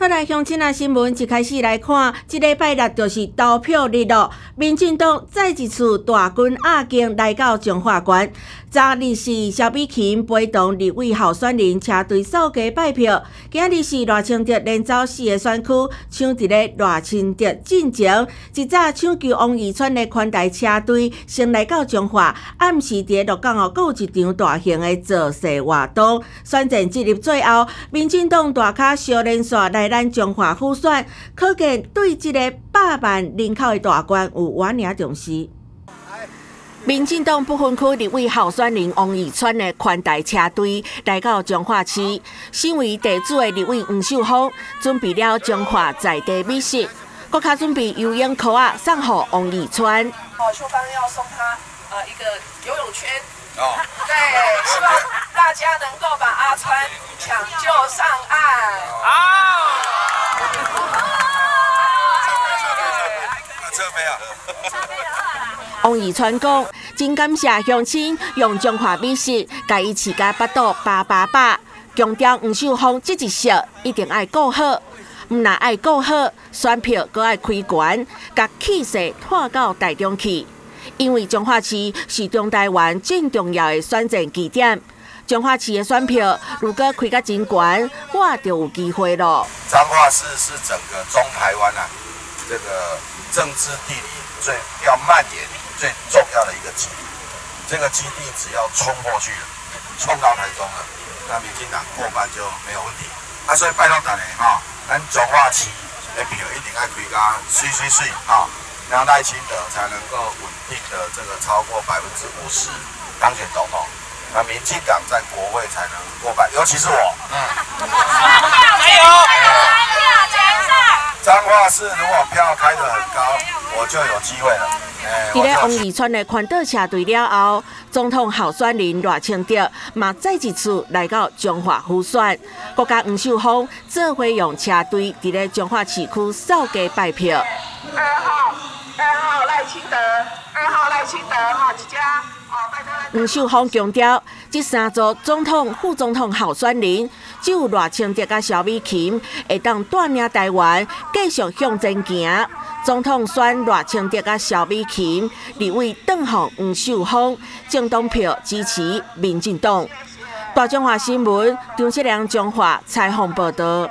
好来，乡亲啊！新闻一开始来看，即礼拜六就是投票日咯。民进党再一次大军压境来到彰化县。昨日是萧美琴陪同立委候选人车队扫街拜票，今日是赖清德连走四个选区，抢伫咧赖清德进前，一早抢救王义川的宽带车队先来到彰化，暗时伫鹿港哦，有一场大型的造势活动。选战进入最后，民进党大卡小连线来咱中华复选，可见对这个百万人口的大关有偌尔重视。民进党不分区立委候选人王义川的宽带车队来到彰化市，身为地主的立委黄秀芳准备了彰化在地美食，国卡准备游泳裤啊送给王义川。哦，秀芳要送他呃一个游泳圈，哦，对，希望大家能够把阿川王义川讲，真感谢乡亲用中华美食，甲伊饲甲巴肚八八八，强调黄秀芳这一色一定爱顾好，毋若爱顾好，选票阁爱开悬，甲气势拖到台中去。因为彰化市是中台湾最重要的选战据点，彰化市的选票如果开甲真悬，我就有机会咯。彰化市是整个中台湾啊，这个政治地理最要蔓延。最重要的一个基地，这个基地只要冲过去了，冲到台中了，那民进党过半就没有问题。啊，所以拜托大家哈，咱中化区的票一定要开加水水水哈，让赖清德才能够稳定的这个超过百分之五十当选总统，那民进党在国会才能过半，尤其是我。嗯。加油！彰化市如果票开得很高，我就有机会了。伫咧王义川的宽道车队了后，总统候选人赖清德嘛再一次来到彰化复选，国家黄秀芳这回用车队伫咧彰化市区扫街拜票。黄秀芳强调，这三组总统、副总统候选人，只有赖清德甲萧美琴会当带领台湾继续向前行。总统选赖清德甲萧美琴，立委邓宏、黄秀芳，政党票支持民进党。大中华新闻张世良、中华采访报道。